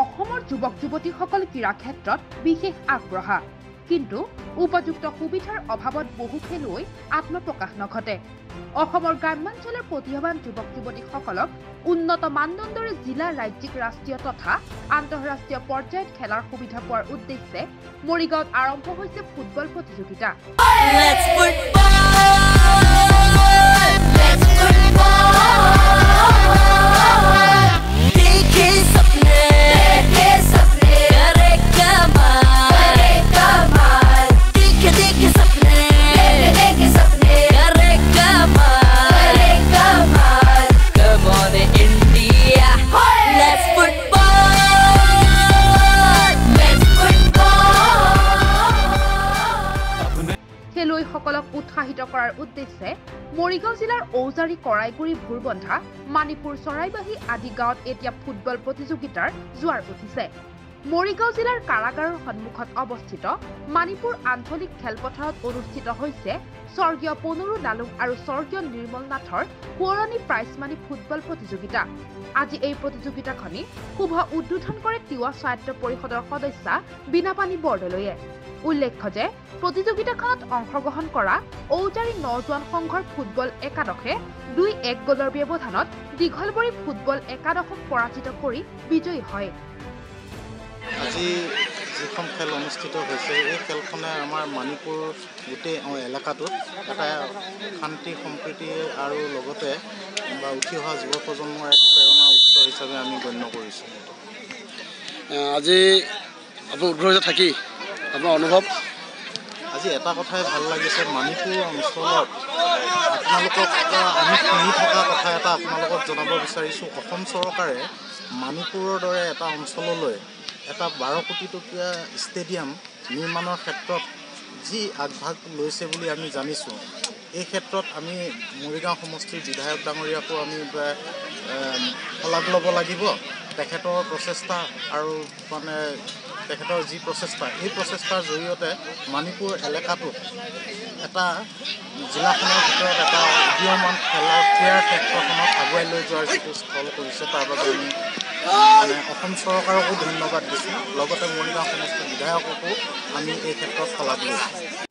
অসমৰ যুৱক যুৱতীসকল ক্ৰীড়া ক্ষেত্ৰত বিশেষ আগবঢ়া কিন্তু উপযুক্ত সুবিধাৰ অভাৱত বহু খেলুৱৈ আত্মপ্ৰকাশ নঘটে। অসমৰ গ্ৰাম্যাঞ্চলৰ প্ৰতিভাৱান যুৱক যুৱতীসকলক উন্নত মানদণ্ডৰে জিলা ৰাজ্যিক ৰাষ্ট্ৰীয় তথা আন্তঃৰাষ্ট্ৰীয় পৰ্যায়ত খেলাৰ সুবিধা পোৱাৰ উদ্দেশ্যে মৰিগাঁৱত আৰম্ভ হৈছে ফুটবল প্ৰতিযোগিতা। খেলুৱৈসকলক উৎসাহিত কৰাৰ উদ্দেশ্যে মৰিগাঁও জিলাৰ ঔজাৰী কৰাইগুৰি ভোৰবন্ধা মাণিপুৰ চৰাইবাহী আদি গাঁৱত এতিয়া ফুটবল প্ৰতিযোগিতাৰ জোৱাৰ উঠিছে। মৰিগাঁও জিলাৰ কাৰাগাৰৰ সন্মুখত অৱস্থিত মাণিপুৰ আঞ্চলিক খেলপথাৰত অনুষ্ঠিত হৈছে স্বৰ্গীয় পনুৰু ডালুং আৰু স্বৰ্গীয় নিৰ্মল নাথৰ পুৰণি প্ৰাইজমানি ফুটবল প্ৰতিযোগিতা। আজি এই প্ৰতিযোগিতাখনি শুভ উদ্বোধন কৰে তিৱা স্বায়ত্ত পৰিষদৰ সদস্যা বীণাপানী বৰদলৈয়ে। উল্লেখ্য যে প্ৰতিযোগিতাখনত অংশগ্ৰহণ কৰা ঔজাৰী নজোৱান সংঘৰ ফুটবল একাদশে দুই এক গ'লৰ ব্যৱধানত দীঘলবৰী ফুটবল একাদশক পৰাজিত কৰি বিজয়ী হয়। আজি যিখন খেল অনুষ্ঠিত হৈছে এই খেলখনে আমাৰ মণিপুৰ গোটেই এলেকাটোত এটা শান্তি সম্প্ৰীতি আৰু লগতে বা উঠি অহা যুৱ প্ৰজন্মৰ এক প্ৰেৰণা উৎস হিচাপে আমি গণ্য কৰিছোঁ। আজি আপুনি উদ্ভৱিত থাকি আপোনাৰ অনুভৱ? আজি এটা কথাই ভাল লাগিছে মণিপুৰ অঞ্চলত আপোনালোকক আমি শুনি থকা কথা এটা আপোনালোকক জনাব বিচাৰিছোঁ। অসম চৰকাৰে মণিপুৰৰ দৰে এটা অঞ্চললৈ এটা বাৰ কোটি টকীয়া ষ্টেডিয়াম নিৰ্মাণৰ ক্ষেত্ৰত যি আগভাগ লৈছে বুলি আমি জানিছোঁ এই ক্ষেত্ৰত আমি মৰিগাঁও সমষ্টিৰ বিধায়ক ডাঙৰীয়াকো আমি শলাগ ল'ব লাগিব। তেখেতৰ প্ৰচেষ্টা আৰু মানে তেখেতৰ যি প্ৰচেষ্টা এই প্ৰচেষ্টাৰ জৰিয়তে মণিপুৰ এলেকাটোত এটা জিলাখনৰ ভিতৰত এটা উদীয়মান খেলৰ ক্ৰীড়াৰ ক্ষেত্ৰখনক আগুৱাই লৈ যোৱাৰ যিটো স্থল কৰিছে তাৰ বাবে আমি মানে অসম চৰকাৰকো ধন্যবাদ দিছোঁ। লগতে মৰিগাঁও সমষ্টিৰ বিধায়ককো আমি এই ক্ষেত্ৰত শলাগ লৈছোঁ।